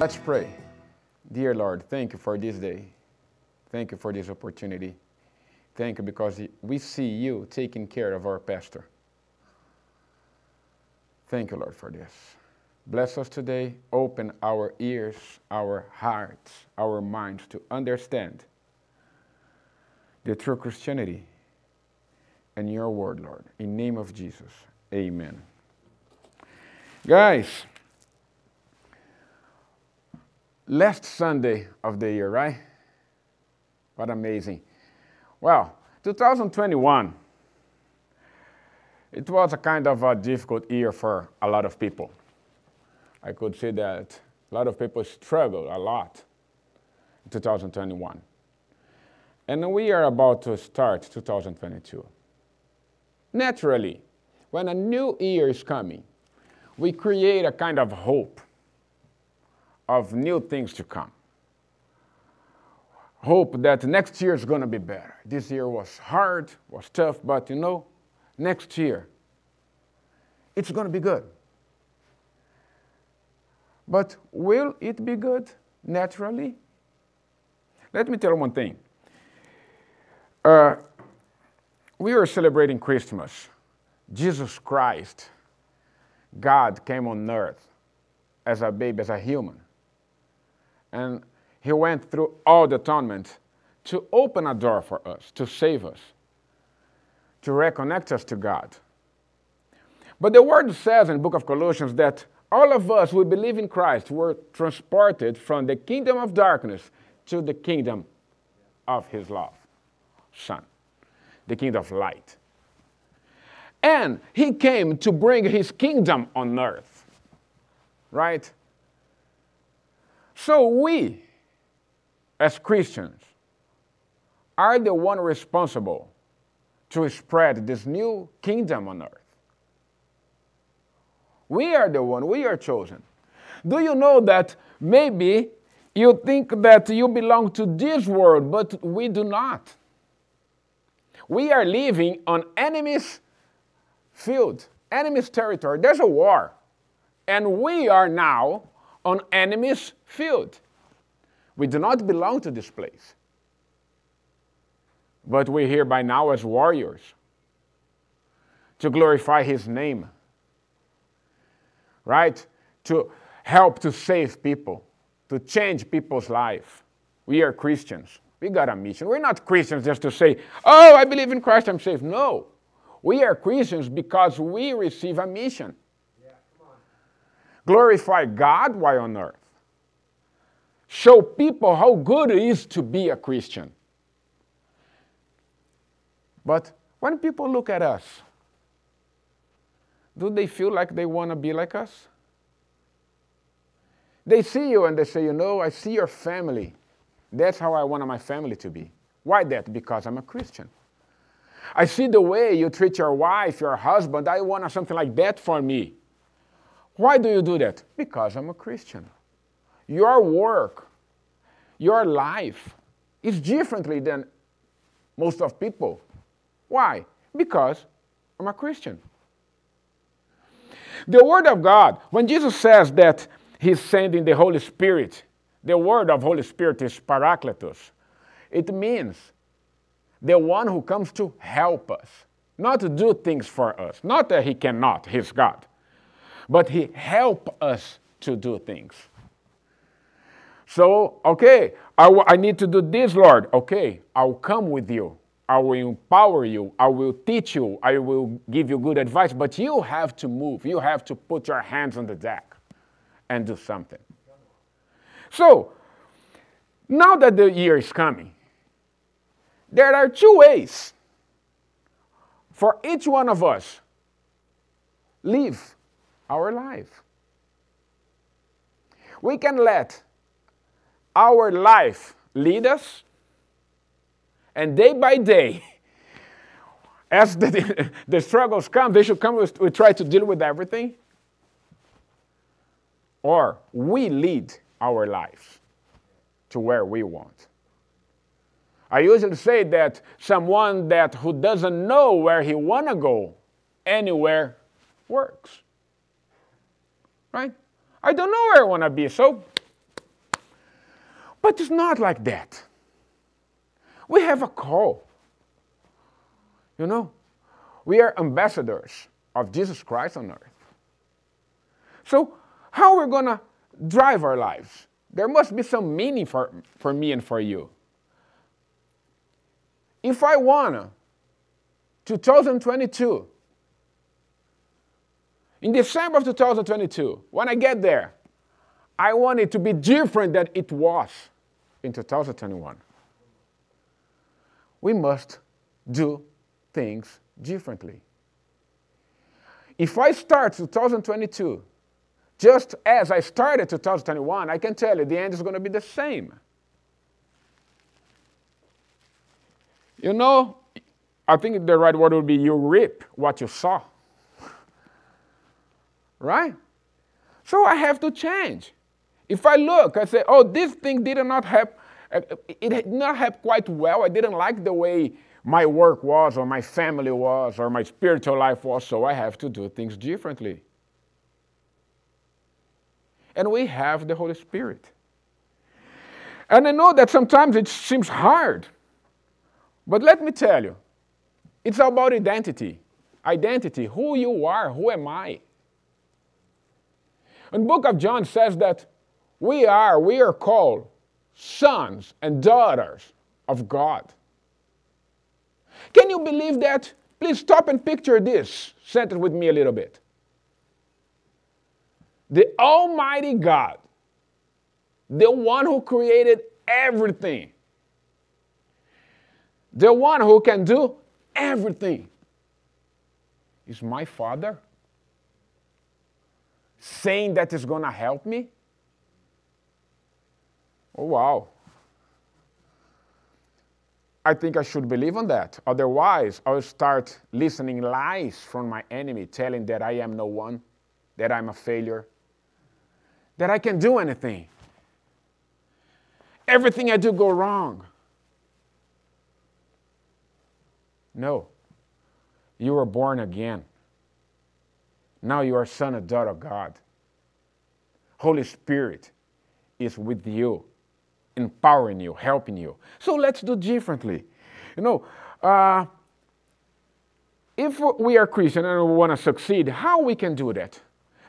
Let's pray. Dear Lord, thank you for this day. Thank you for this opportunity. Thank you because we see you taking care of our pastor. Thank you, Lord, for this. Bless us today. Open our ears, our hearts, our minds to understand the true Christianity and your word, Lord. In name of Jesus, amen. Guys, last Sunday of the year, right? What amazing. Well, 2021, it was a kind of a difficult year for a lot of people. I could say that a lot of people struggled a lot in 2021. And we are about to start 2022. Naturally, when a new year is coming, we create a kind of hope of new things to come. Hope that next year is going to be better. This year was hard, was tough, but you know, next year, it's going to be good. But will it be good naturally? Let me tell you one thing. Uh, we are celebrating Christmas. Jesus Christ, God came on earth as a baby, as a human. And he went through all the atonement to open a door for us, to save us, to reconnect us to God. But the word says in the book of Colossians that all of us who believe in Christ were transported from the kingdom of darkness to the kingdom of his love, Son, the kingdom of light. And he came to bring his kingdom on earth. Right? So we, as Christians, are the one responsible to spread this new kingdom on earth. We are the one, we are chosen. Do you know that maybe you think that you belong to this world, but we do not? We are living on enemies' field, enemy's territory. There's a war. And we are now on enemy's field. We do not belong to this place. But we're here by now as warriors to glorify his name, right? To help to save people, to change people's life. We are Christians. We got a mission. We're not Christians just to say, oh, I believe in Christ, I'm saved. No. We are Christians because we receive a mission. Glorify God while on earth. Show people how good it is to be a Christian. But when people look at us, do they feel like they want to be like us? They see you and they say, You know, I see your family. That's how I want my family to be. Why that? Because I'm a Christian. I see the way you treat your wife, your husband. I want something like that for me. Why do you do that? Because I'm a Christian. Your work, your life is differently than most of people. Why? Because I'm a Christian. The Word of God, when Jesus says that He's sending the Holy Spirit, the word of Holy Spirit is Parakletos. It means the one who comes to help us, not to do things for us. Not that he cannot, he's God, but he help us to do things. So, okay, I, I need to do this, Lord. Okay, I'll come with you. I will empower you. I will teach you. I will give you good advice. But you have to move. You have to put your hands on the deck and do something. So, now that the year is coming, there are two ways for each one of us live our life. We can let our life lead us, and day by day, as the, the struggles come, they should come, we try to deal with everything. Or we lead our lives to where we want. I usually say that someone that who doesn't know where he want to go anywhere works. Right? I don't know where I want to be, so But it's not like that. We have a call. You know, we are ambassadors of Jesus Christ on earth. So, how we're we going to drive our lives? There must be some meaning for, for me and for you. If I want to 2022, in December of 2022, when I get there, I want it to be different than it was in 2021. We must do things differently. If I start 2022 just as I started 2021, I can tell you the end is going to be the same. You know, I think the right word would be you reap what you sow. Right? So I have to change. If I look, I say, oh, this thing did not have, uh, it did not have quite well. I didn't like the way my work was, or my family was, or my spiritual life was, so I have to do things differently. And we have the Holy Spirit. And I know that sometimes it seems hard, but let me tell you, it's about identity. Identity, who you are, who am I? And book of John says that we are, we are called sons and daughters of God. Can you believe that? Please stop and picture this. It with me a little bit. The Almighty God, the one who created everything, the one who can do everything, is my Father saying that is going to help me? Oh, wow. I think I should believe on that. Otherwise, I'll start listening lies from my enemy telling that I am no one, that I'm a failure, that I can do anything. Everything I do go wrong. No. You were born again. Now you are son and daughter of God. Holy Spirit is with you empowering you, helping you. So let's do differently. You know, uh, if we are Christian and we want to succeed, how we can do that?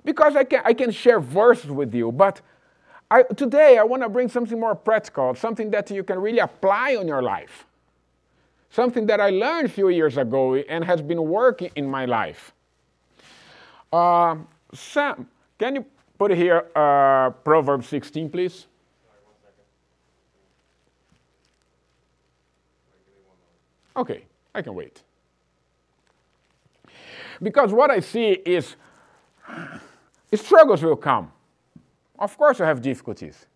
Because I can, I can share verses with you, but I, today I want to bring something more practical, something that you can really apply on your life. Something that I learned a few years ago and has been working in my life. Uh, Sam, can you put here uh, Proverbs 16, please? Okay, I can wait. Because what I see is struggles will come. Of course, I have difficulties.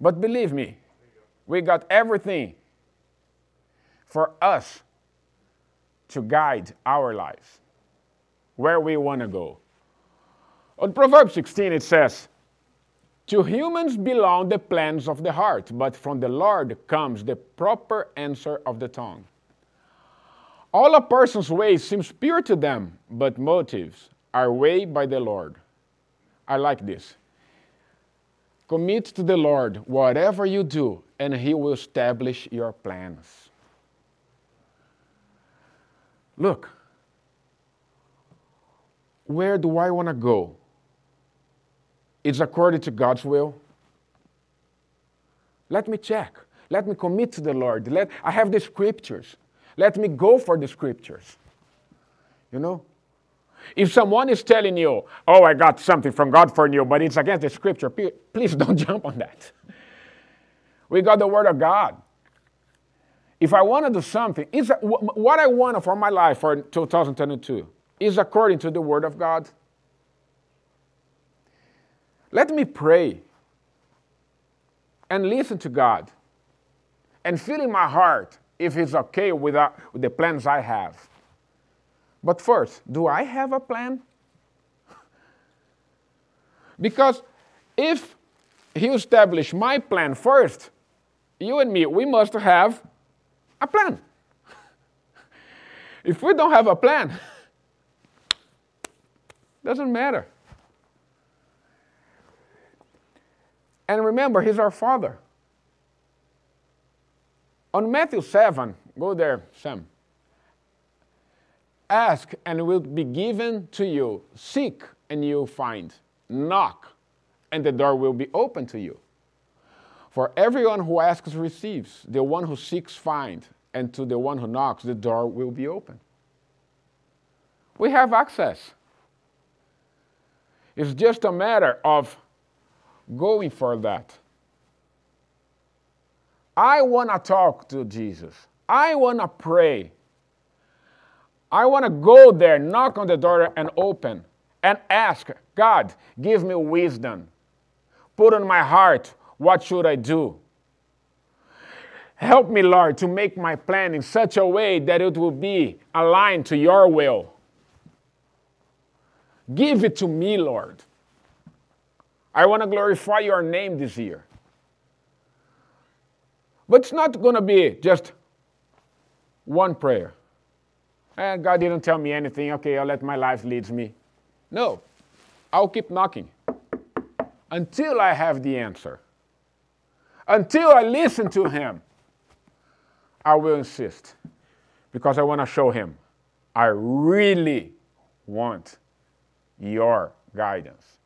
But believe me, we got everything for us to guide our lives, where we want to go. On Proverbs 16, it says, to humans belong the plans of the heart, but from the Lord comes the proper answer of the tongue. All a person's ways seems pure to them, but motives are weighed by the Lord. I like this. Commit to the Lord whatever you do, and He will establish your plans. Look, where do I want to go? It's according to God's will. Let me check. Let me commit to the Lord. Let, I have the scriptures. Let me go for the scriptures. You know? If someone is telling you, oh, I got something from God for you, but it's against the scripture, please don't jump on that. We got the word of God. If I want to do something, it's what I want for my life for 2022 is according to the word of God. Let me pray and listen to God and feel in my heart if it's okay with, uh, with the plans I have. But first, do I have a plan? because if He established my plan first, you and me, we must have a plan. if we don't have a plan, doesn't matter. And remember, He's our Father. On Matthew 7, go there, Sam. Ask and it will be given to you. Seek and you'll find. Knock and the door will be open to you. For everyone who asks receives, the one who seeks finds, and to the one who knocks, the door will be open. We have access. It's just a matter of going for that. I want to talk to Jesus. I want to pray. I want to go there, knock on the door, and open and ask God, give me wisdom. Put on my heart, what should I do? Help me, Lord, to make my plan in such a way that it will be aligned to your will. Give it to me, Lord. I want to glorify your name this year. But it's not going to be just one prayer. And God didn't tell me anything. Okay, I'll let my life lead me. No, I'll keep knocking until I have the answer. Until I listen to Him, I will insist because I want to show Him I really want your guidance.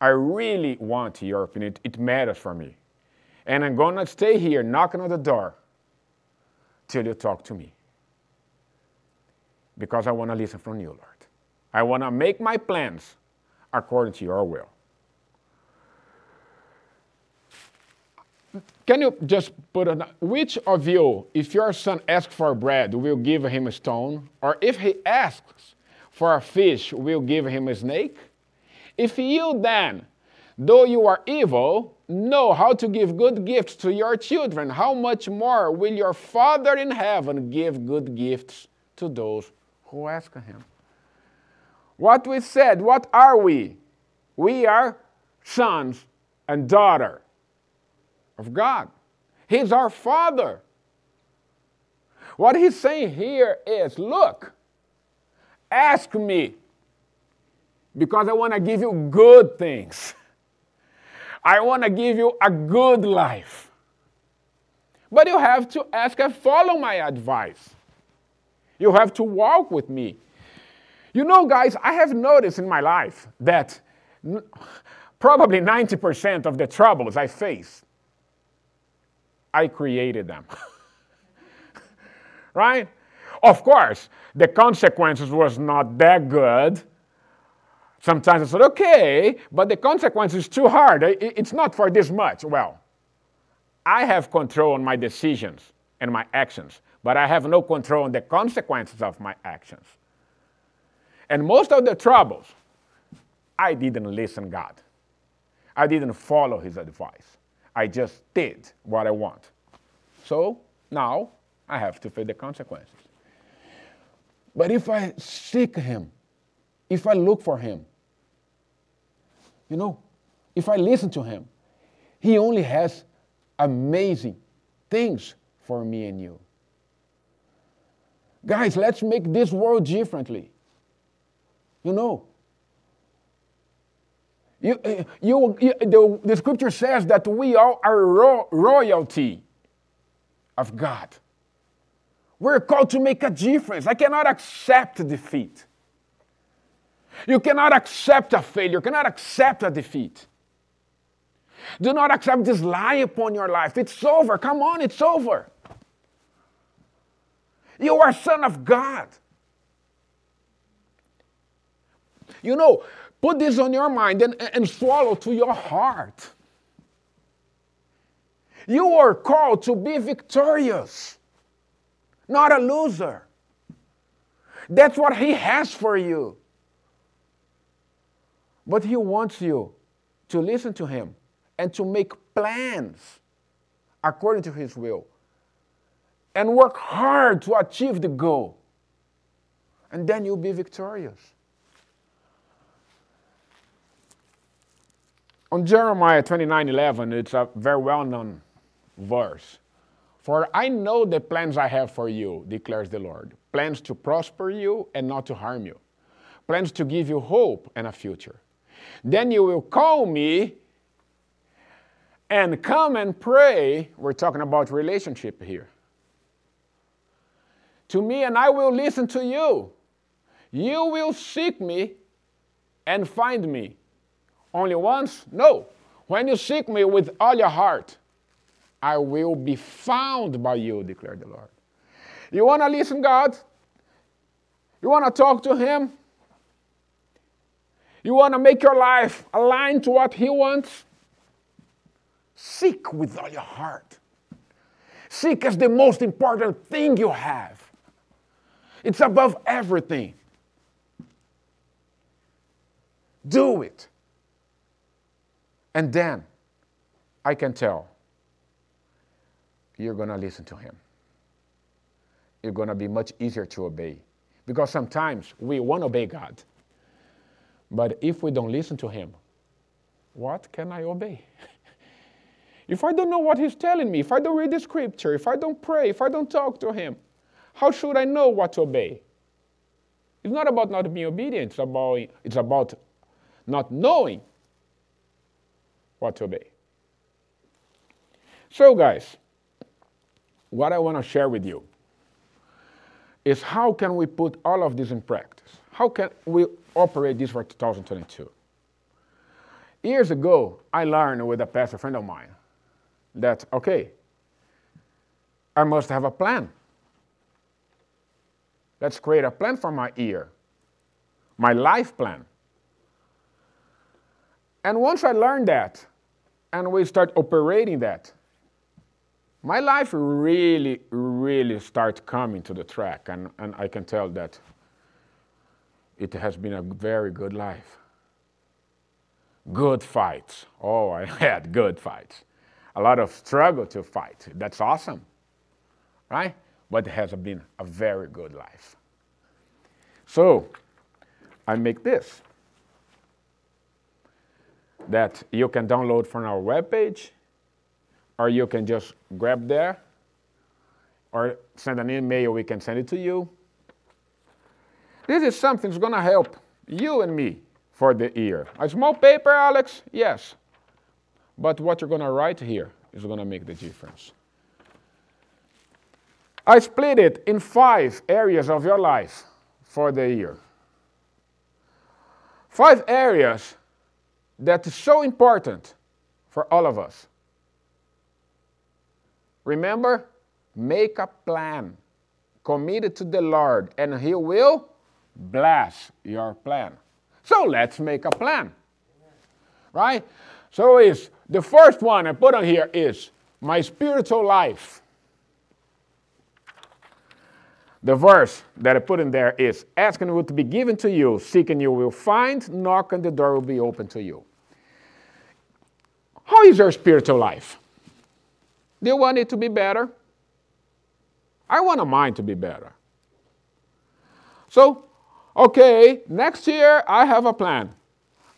I really want your opinion. It, matters for me. And I'm going to stay here knocking on the door till you talk to me. Because I want to listen from you, Lord. I want to make my plans according to your will. Can you just put a which of you, if your son asks for bread, will give him a stone? Or if he asks for a fish, will give him a snake? If you then, though you are evil, know how to give good gifts to your children, how much more will your Father in heaven give good gifts to those who ask him? What we said, what are we? We are sons and daughter of God. He's our Father. What he's saying here is look, ask me because I want to give you good things. I want to give you a good life. But you have to ask and follow my advice. You have to walk with me. You know, guys, I have noticed in my life that probably 90% of the troubles I face, I created them. right? Of course, the consequences was not that good Sometimes I said, okay, but the consequence is too hard. It's not for this much. Well, I have control on my decisions and my actions, but I have no control on the consequences of my actions. And most of the troubles, I didn't listen God. I didn't follow his advice. I just did what I want. So now I have to face the consequences. But if I seek him, if I look for him, you know, if I listen to him, he only has amazing things for me and you. Guys, let's make this world differently. You know, you, eh, you, you, the, the scripture says that we all are ro- royalty of God. We're called to make a difference. I cannot accept defeat. You cannot accept a failure, you cannot accept a defeat. Do not accept this lie upon your life. It's over. Come on, it's over. You are son of God. You know, put this on your mind and, and swallow to your heart. You are called to be victorious, not a loser. That's what He has for you. But He wants you to listen to Him and to make plans according to His will and work hard to achieve the goal. And then you'll be victorious. On Jeremiah 29 11, it's a very well known verse. For I know the plans I have for you, declares the Lord plans to prosper you and not to harm you, plans to give you hope and a future. Then you will call me and come and pray, we're talking about relationship here. To me, and I will listen to you. You will seek me and find me. Only once? No. When you seek me with all your heart, I will be found by you, declared the Lord. You want to listen, God? You want to talk to Him? You want to make your life align to what He wants? Seek with all your heart. Seek is the most important thing you have, it's above everything. Do it. And then I can tell you're going to listen to him. You're going to be much easier to obey. Because sometimes we want to obey God. But if we don't listen to him, what can I obey? if I don't know what he's telling me, if I don't read the scripture, if I don't pray, if I don't talk to him, how should I know what to obey? It's not about not being obedient, it's about, it's about not knowing what to obey. So, guys, what I want to share with you is how can we put all of this in practice? How can we operate this for 2022? Years ago, I learned with a pastor friend of mine that, okay, I must have a plan. Let's create a plan for my year, my life plan. And once I learned that, and we start operating that, my life really, really starts coming to the track, and, and I can tell that it has been a very good life. Good fights. Oh, I had good fights. A lot of struggle to fight. That's awesome, right? But it has been a very good life. So, I make this that you can download from our webpage, or you can just grab there, or send an email, we can send it to you. This is something that's going to help you and me for the year. A small paper, Alex? Yes. But what you're going to write here is going to make the difference. I split it in five areas of your life for the year. Five areas that is so important for all of us. Remember, make a plan, commit it to the Lord, and He will bless your plan. So let's make a plan. Right? So is the first one I put on here is my spiritual life. The verse that I put in there is asking will be given to you, seeking you will find, knocking the door will be open to you. How is your spiritual life? Do you want it to be better? I want mine to be better. So, okay, next year I have a plan.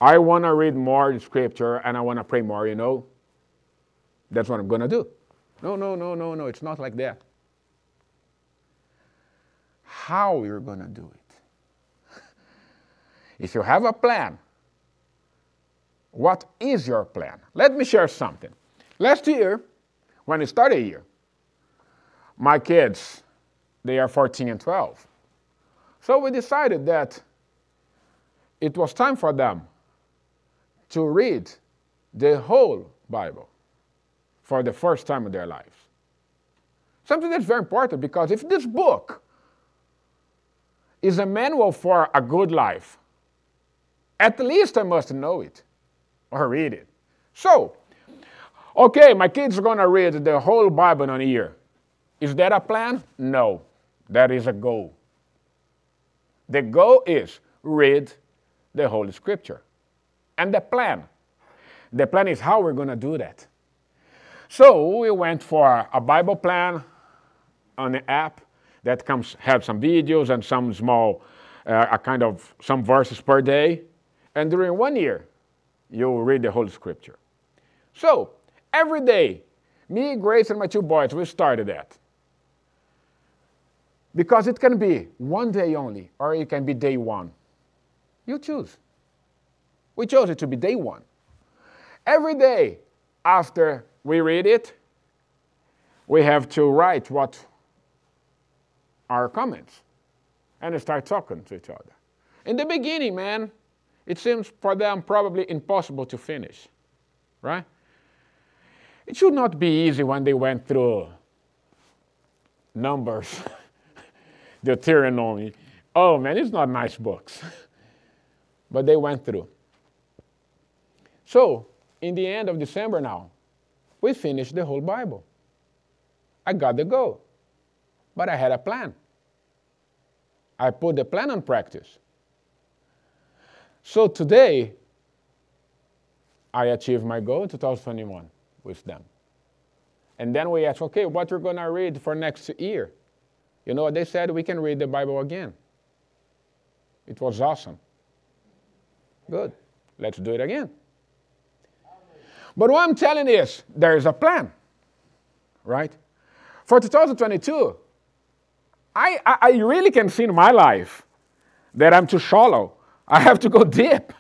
I want to read more scripture and I want to pray more, you know. That's what I'm going to do. No, no, no, no, no, it's not like that. How you're going to do it. if you have a plan, what is your plan? Let me share something. Last year, when I started here, my kids, they are 14 and 12. So we decided that it was time for them to read the whole Bible for the first time in their lives. Something that's very important because if this book is a manual for a good life, at least I must know it or read it. So, okay, my kids are going to read the whole Bible in a year. Is that a plan? No, that is a goal. The goal is read the Holy Scripture. And the plan. The plan is how we're going to do that. So we went for a Bible plan on the app that comes have some videos and some small, uh, a kind of some verses per day. And during one year, you read the whole scripture. So, every day, me, Grace, and my two boys, we started that. Because it can be one day only, or it can be day one. You choose. We chose it to be day one. Every day, after we read it, we have to write what our comments and start talking to each other. In the beginning, man, it seems for them probably impossible to finish, right? It should not be easy when they went through Numbers, the Deuteronomy. Oh man, it's not nice books. but they went through. So, in the end of December now, we finished the whole Bible. I got the goal, but I had a plan. I put the plan on practice. So today, I achieved my goal in 2021 with them. And then we asked, okay, what we're going to read for next year? You know they said? We can read the Bible again. It was awesome. Good. Let's do it again. But what I'm telling is, there is a plan, right? For 2022, I, I, I really can see in my life that I'm too shallow. I have to go deep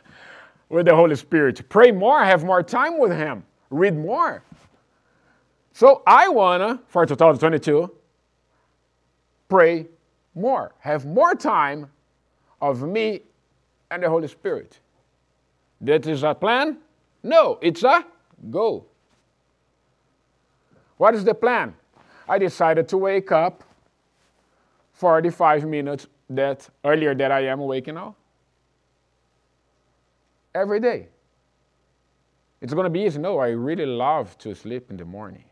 with the Holy Spirit. Pray more, have more time with Him, read more. So I wanna, for 2022, pray more, have more time of me and the Holy Spirit. That is a plan? No, it's a goal. What is the plan? I decided to wake up 45 minutes that earlier that I am waking now. Every day. It's going to be easy. No, I really love to sleep in the morning.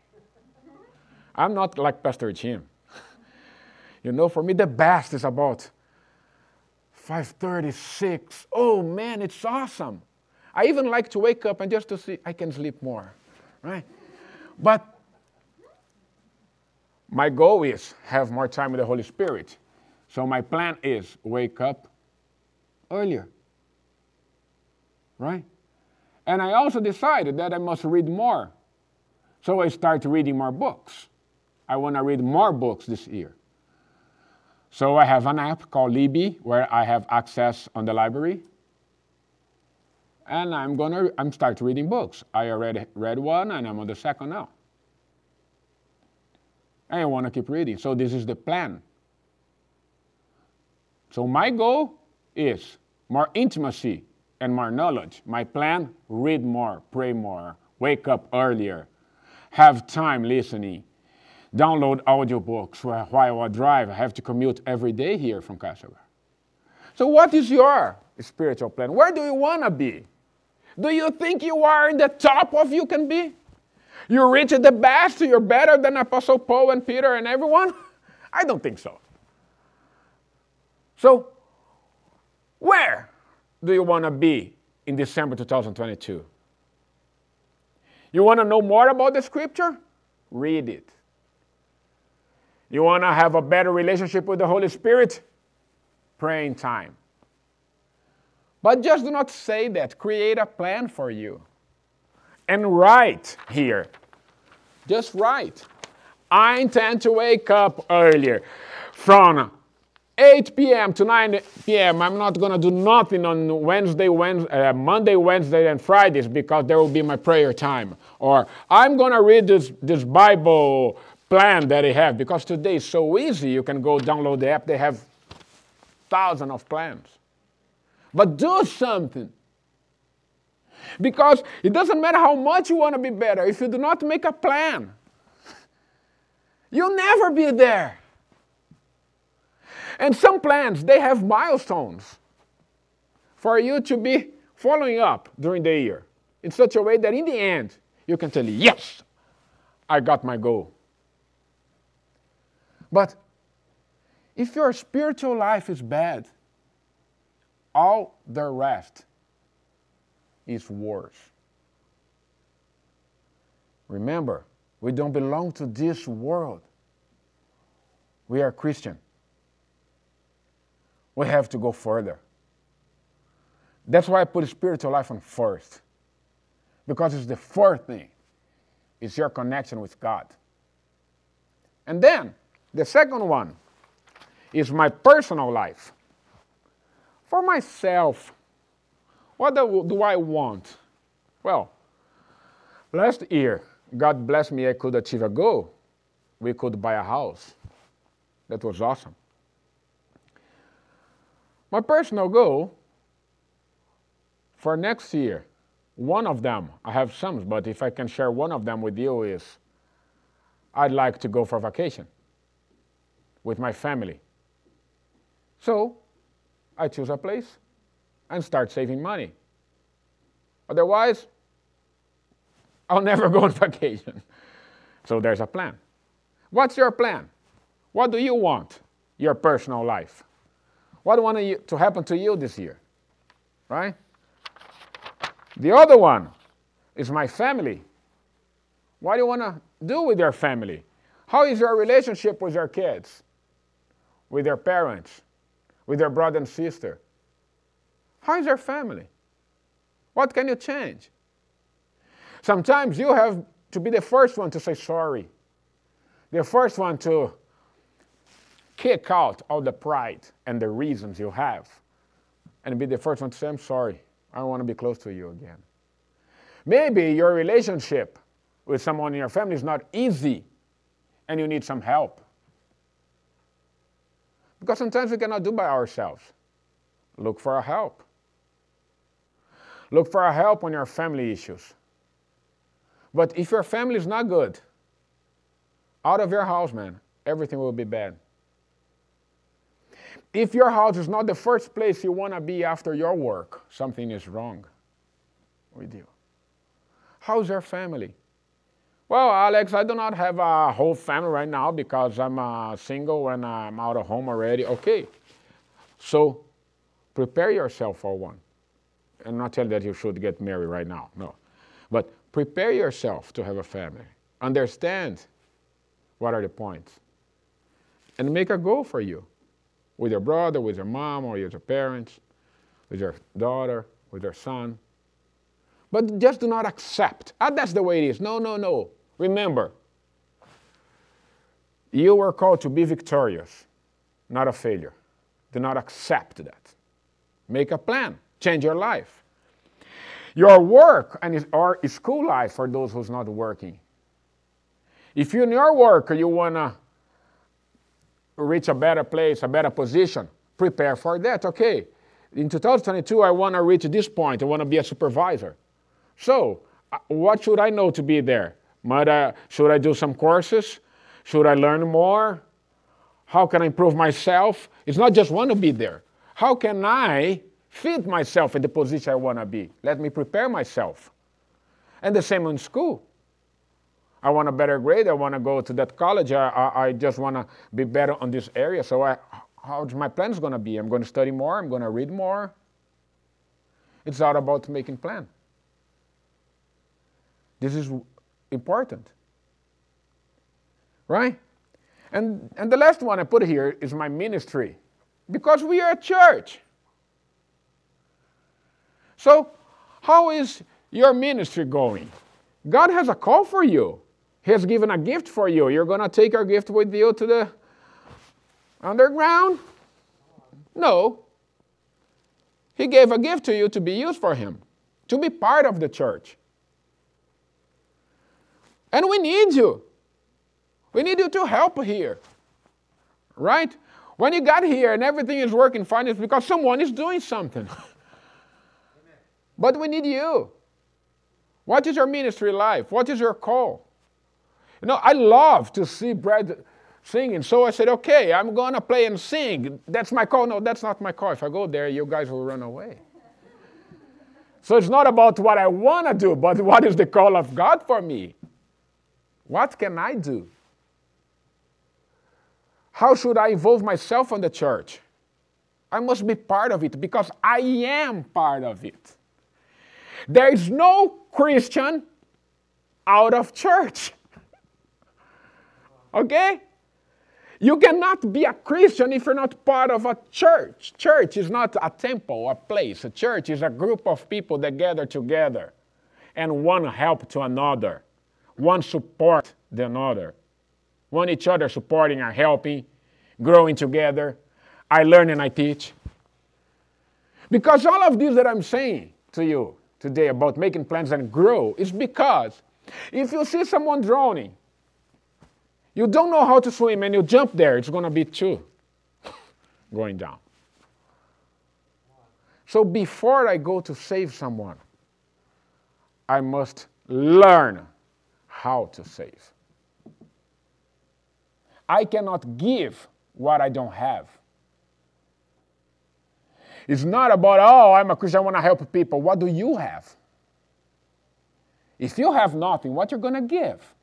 I'm not like Pastor Jim. you know, for me the best is about 5:36. Oh man, it's awesome. I even like to wake up and just to see I can sleep more, right? But my goal is have more time with the Holy Spirit. So my plan is wake up earlier. Right? And I also decided that I must read more. So I started reading more books. I want to read more books this year. So I have an app called Libby where I have access on the library. And I'm gonna I'm start reading books. I already read one and I'm on the second now. And I want to keep reading. So this is the plan. So my goal is more intimacy and more knowledge. My plan, read more, pray more, wake up earlier, have time listening, download audiobooks while I drive. I have to commute every day here from Castlegar. So what is your spiritual plan? Where do you want to be? Do you think you are in the top of you can be? You reach the best, you're better than Apostle Paul and Peter and everyone? I don't think so. So, where do you want to be in December 2022? You want to know more about the scripture? Read it. You want to have a better relationship with the Holy Spirit? Praying time. But just do not say that. Create a plan for you and write here. Just write. I intend to wake up earlier. From 8 p.m. to 9 p.m. I'm not going to do nothing on Wednesday, Wednesday, uh, Monday, Wednesday, and Fridays because there will be my prayer time. Or I'm going to read this, this Bible plan that they have because today is so easy. You can go download the app. They have thousands of plans. But do something. Because it doesn't matter how much you want to be better, if you do not make a plan, you'll never be there. And some plans, they have milestones for you to be following up during the year in such a way that in the end, you can tell, yes, I got my goal. But if your spiritual life is bad, all the rest is worse. Remember, we don't belong to this world. We are Christian. We have to go further. That's why I put spiritual life on first. Because it's the fourth thing. It's your connection with God. And then the second one is my personal life. For myself, what do I want? Well, Last year, God blessed me, I could achieve a goal. We could buy a house. That was awesome. My personal goal for next year, one of them, I have some, but if I can share one of them with you, is I'd like to go for vacation with my family. So I choose a place and start saving money. Otherwise, I'll never go on vacation. So there's a plan. What's your plan? What do you want? Your personal life. What do you want to happen to you this year? Right? The other one is my family. What do you want to do with your family? How is your relationship with your kids? With your parents? With your brother and sister? How is your family? What can you change? Sometimes you have to be the first one to say sorry, the first one to kick out all the pride and the reasons you have, and be the first one to say, I'm sorry, I don't want to be close to you again. Maybe your relationship with someone in your family is not easy and you need some help. Because sometimes we cannot do by ourselves. Look for help. Look for help on your family issues. But if your family is not good, out of your house, man, everything will be bad. If your house is not the first place you want to be after your work, something is wrong with you. How's your family? Well, Alex, I do not have a whole family right now because I'm uh, single and I'm out of home already. Okay. So prepare yourself for one. I'm not telling that you should get married right now, no. But prepare yourself to have a family. Understand what are the points. And make a goal for you with your brother, with your mom, or with your parents, with your daughter, with your son. But just do not accept. Ah, that's the way it is. No, no, no. Remember, you were called to be victorious, not a failure. Do not accept that. Make a plan. Change your life. Your work and or school life for those who's not working. If you in your work you wanna reach a better place, a better position, prepare for that. Okay, in 2022 I wanna reach this point. I wanna be a supervisor. So, uh, what should I know to be there? Might I, should I do some courses? Should I learn more? How can I improve myself? It's not just want to be there. How can I fit myself in the position I want to be? Let me prepare myself. And the same in school. I want a better grade. I want to go to that college. I, I, just want to be better on this area. So I, how's my plans going to be? I'm going to study more. I'm going to read more. It's all about making plan. This is important. Right? And, and the last one I put here is my ministry. Because we are a church. So, how is your ministry going? God has a call for you. He has given a gift for you. You're going to take our gift with you to the underground? No. He gave a gift to you to be used for Him, to be part of the church. And we need you. We need you to help here. Right? When you got here and everything is working fine, it's because someone is doing something. but we need you. What is your ministry life? What is your call? You know, I love to see Brad singing. So I said, okay, I'm going to play and sing. That's my call. No, that's not my call. If I go there, you guys will run away. so it's not about what I want to do, but what is the call of God for me? What can I do? How should I involve myself in the church? I must be part of it because I am part of it. There is no Christian out of church. Okay? You cannot be a Christian if you're not part of a church. Church is not a temple, a place. A church is a group of people that gather together and one help to another one support the another, one each other supporting and helping, growing together. I learn and I teach. Because all of this that I'm saying to you today about making plans and grow is because If you see someone drowning, you don't know how to swim and you jump there, it's going to be two going down. So before I go to save someone, I must learn how to save. I cannot give what I don't have. It's not about, oh, I'm a Christian, I want to help people. What do you have? If you have nothing, what are you're going to give?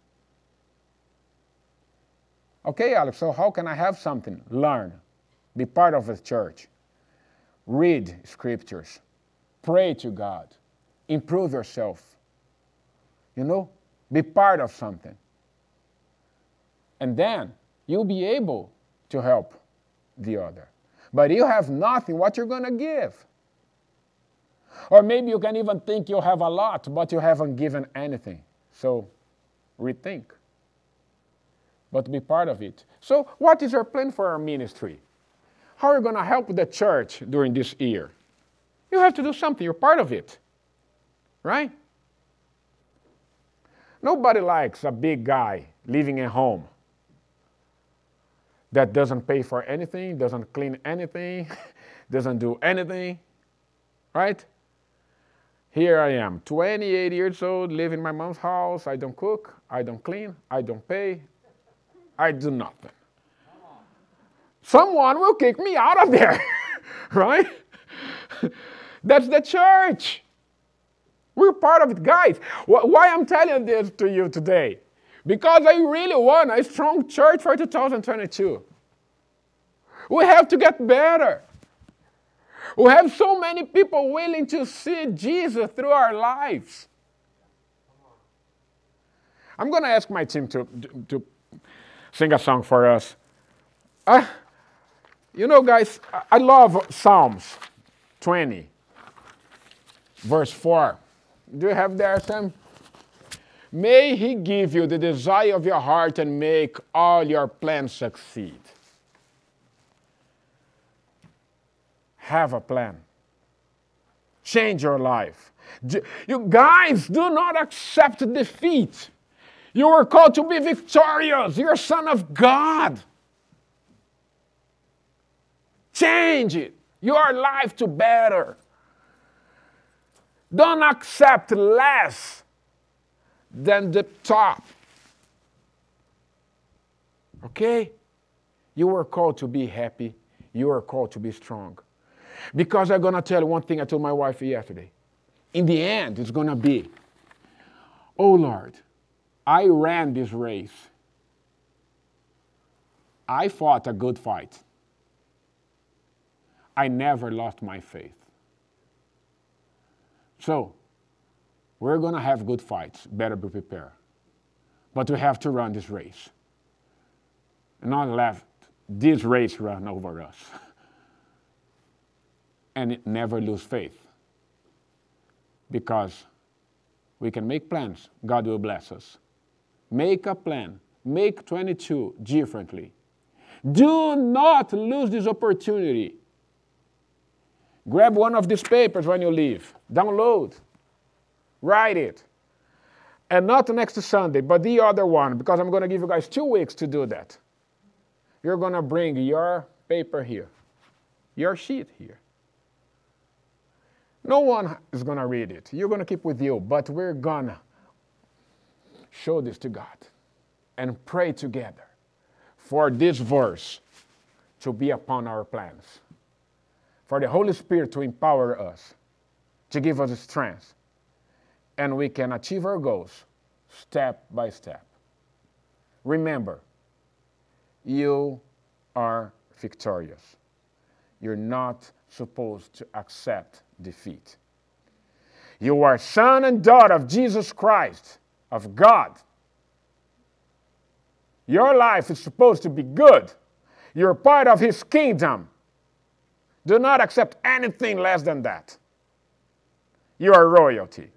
Okay, Alex, so how can I have something? Learn. Be part of the church. Read scriptures. Pray to God. Improve yourself. You know, be part of something. And then you'll be able to help the other. But you have nothing, what you're going to give? Or maybe you can even think you have a lot, but you haven't given anything. So rethink. But be part of it. So, what is our plan for our ministry? How are you going to help the church during this year? You have to do something, you're part of it. Right? Nobody likes a big guy living at home that doesn't pay for anything, doesn't clean anything, doesn't do anything. Right? Here I am, 28 years old, live in my mom's house. I don't cook, I don't clean, I don't pay, I do nothing. Someone will kick me out of there, right? That's the church. We're part of it, guys. Why I'm telling this to you today? Because I really want a strong church for 2022. We have to get better. We have so many people willing to see Jesus through our lives. I'm going to ask my team to, to sing a song for us. Uh, you know, guys, I love Psalms 20, verse 4. Do you have there, Sam? May He give you the desire of your heart and make all your plans succeed. Have a plan. Change your life. You guys do not accept defeat. You were called to be victorious. You're son of God. Change it. Your life to better. Don't accept less than the top. Okay? You were called to be happy. You were called to be strong. Because I'm going to tell you one thing I told my wife yesterday. In the end, it's going to be, oh Lord, I ran this race. I fought a good fight. I never lost my faith. So, we're going to have good fights. Better be prepared. But we have to run this race. And not let this race run over us. and never lose faith. Because we can make plans, God will bless us. Make a plan. Make 22 differently. Do not lose this opportunity. Grab one of these papers when you leave. Download. Write it. And not next Sunday, but the other one, because I'm going to give you guys two weeks to do that. You're going to bring your paper here, your sheet here. No one is going to read it. You're going to keep with you, but we're going to show this to God and pray together for this verse to be upon our plans, for the Holy Spirit to empower us, to give us strength, and we can achieve our goals step by step. Remember, you are victorious. You're not supposed to accept defeat. You are son and daughter of Jesus Christ, of God. Your life is supposed to be good. You're part of His kingdom. Do not accept anything less than that. You are royalty.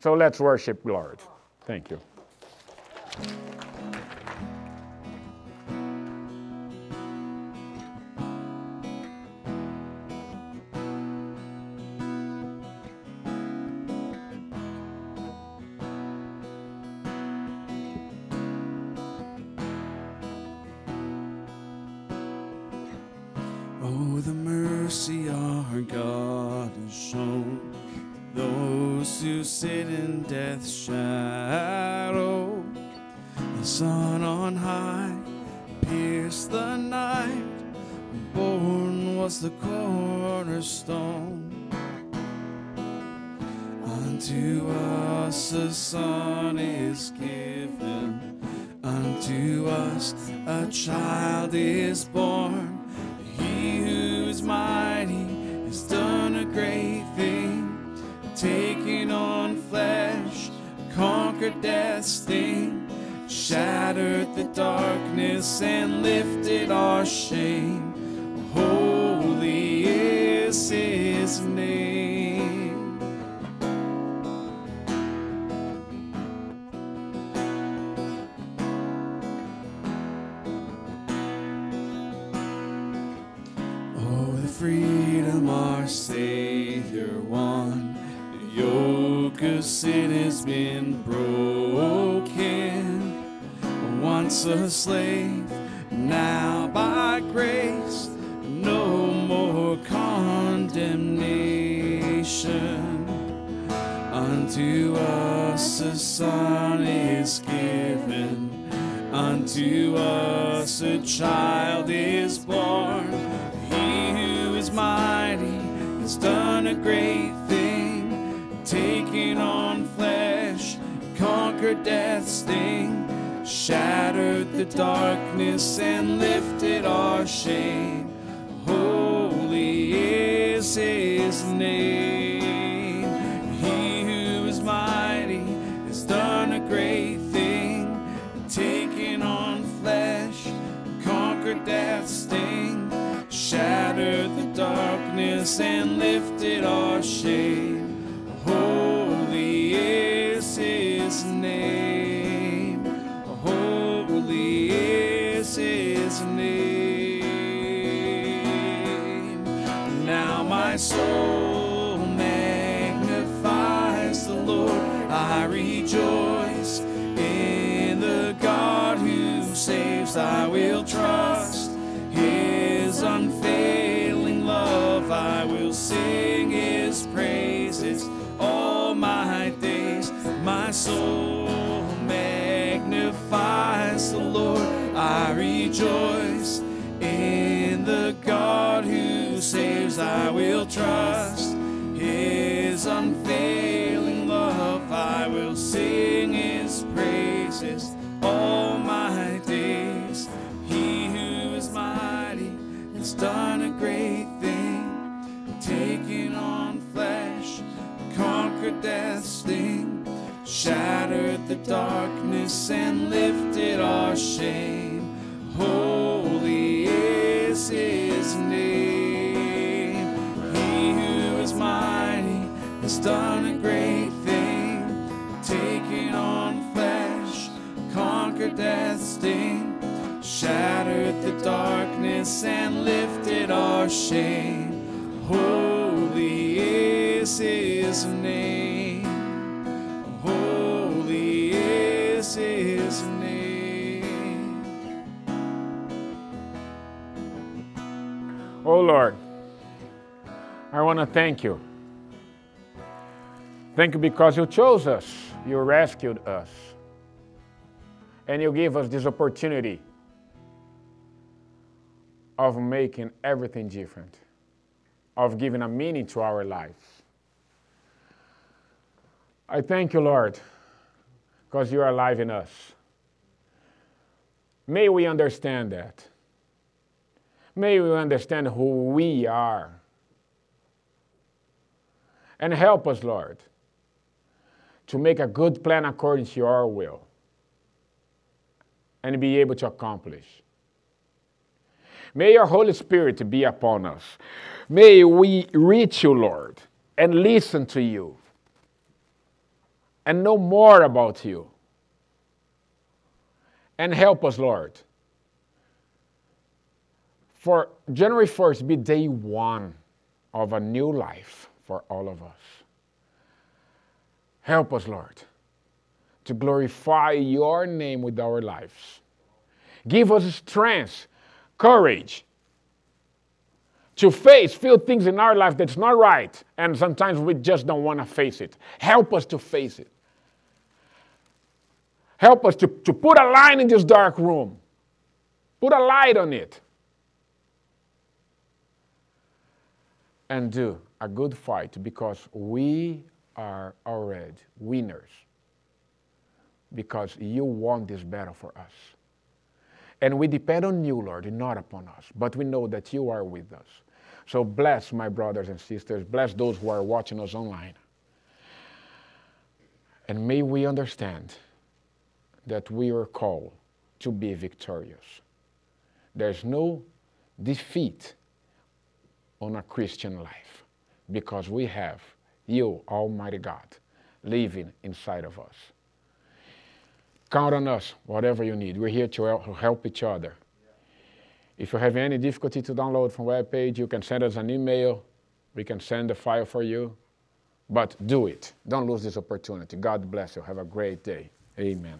So let's worship Lord. Thank you. Cornerstone. Unto us a son is given, unto us a child is born. He who is mighty has done a great thing, taking on flesh, conquered death's sting, shattered the darkness and lifted our shame. Holy is his name. Oh, the freedom our Savior won. The yoke of sin has been broken. Once a slave, now by grace, Unto us a son is given, unto us a child is born. He who is mighty has done a great thing, taking on flesh, conquered death's sting, shattered the darkness and lifted our shame. Holy is his name. Death's sting, shattered the darkness and lifted our shame. Holy is his name. Holy is his name. Now my soul magnifies the Lord. I rejoice in the God who saves. I will trust rejoice in the God who saves. I will trust his unfailing love. I will sing his praises all my days. He who is mighty has done a great thing, taking on flesh, conquered death's sting, shattered the darkness and lifted our shame. Done a great thing, taking on flesh, conquered death's sting, shattered the darkness and lifted our shame. Holy is his name. Holy is his name. Oh Lord, I want to thank you. Thank you because you chose us, you rescued us, and you gave us this opportunity of making everything different, of giving a meaning to our lives. I thank you, Lord, because you are alive in us. May we understand that. May we understand who we are. And help us, Lord, to make a good plan according to your will and be able to accomplish. May your Holy Spirit be upon us. May we reach you, Lord, and listen to you and know more about you. And help us, Lord. For January 1st be day one of a new life for all of us. Help us, Lord, to glorify your name with our lives. Give us strength, courage to face few things in our life that's not right, and sometimes we just don't want to face it. Help us to face it. Help us to, to put a line in this dark room. Put a light on it. And do a good fight because we are already winners. Because you won this battle for us. And we depend on you, Lord, not upon us. But we know that you are with us. So bless my brothers and sisters. Bless those who are watching us online. And may we understand that we are called to be victorious. There's no defeat on a Christian life because we have you, Almighty God, living inside of us. Count on us, whatever you need. We're here to help each other. If you have any difficulty to download from web page, you can send us an email. We can send the file for you. But do it. Don't lose this opportunity. God bless you. Have a great day. Amen.